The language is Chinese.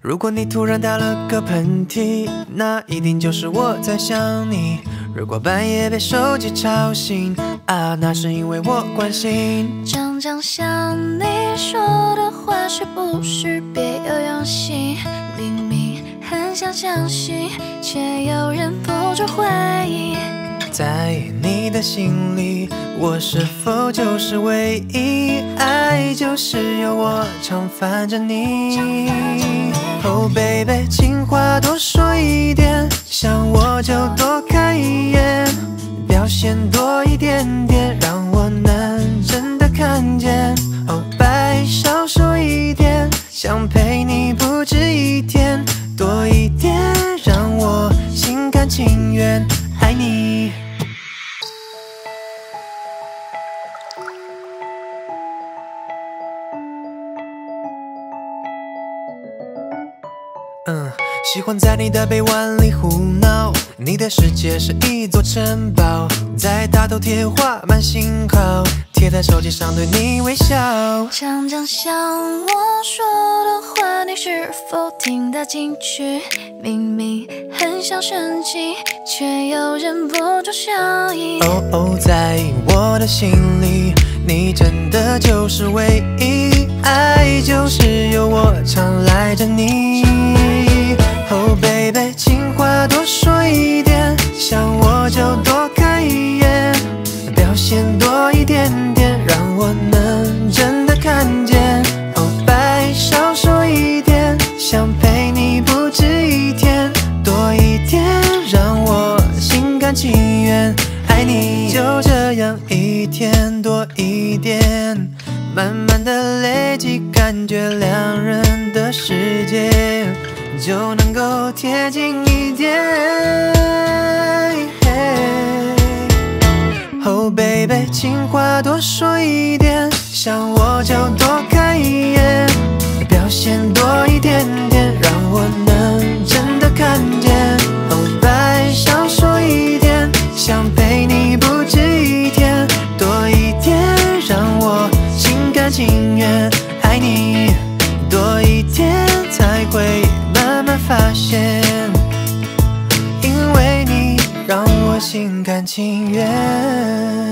如果你突然打了个喷嚏，那一定就是我在想你。如果半夜被手机吵醒，啊，那是因为我关心。常常想你说的话，是不是别有用心？明明很想相信，却又忍不住怀疑。在你的心里，我是否就是唯一？爱就是有我常烦着你。多一点点，让我能真的看见。Oh，白少说一点，想陪你不止一天，多一点，让我心甘情愿爱你。嗯，喜欢在你的臂弯里胡闹，你的世界是一座城堡，在大头贴画满心号，贴在手机上对你微笑。常常想我说的话，你是否听得进去？明明很想生气，却又忍不住笑意。哦哦，在我的心里，你真的就是唯一，爱就是有我常赖着你。Baby，情话多说一点，想我就多看一眼，表现多一点点，让我能真的看见。Oh，白少说一点，想陪你不止一天，多一点，让我心甘情愿爱你。就这样一天多一点，慢慢的累积，感觉两人的世界就能够贴近一点。Oh baby，情话多说一点，想我就多看一眼，表现多一点点，让我能真的看见。Oh，白少说一点，想陪你不止一天，多一点，让我心甘情愿爱你，心甘情愿。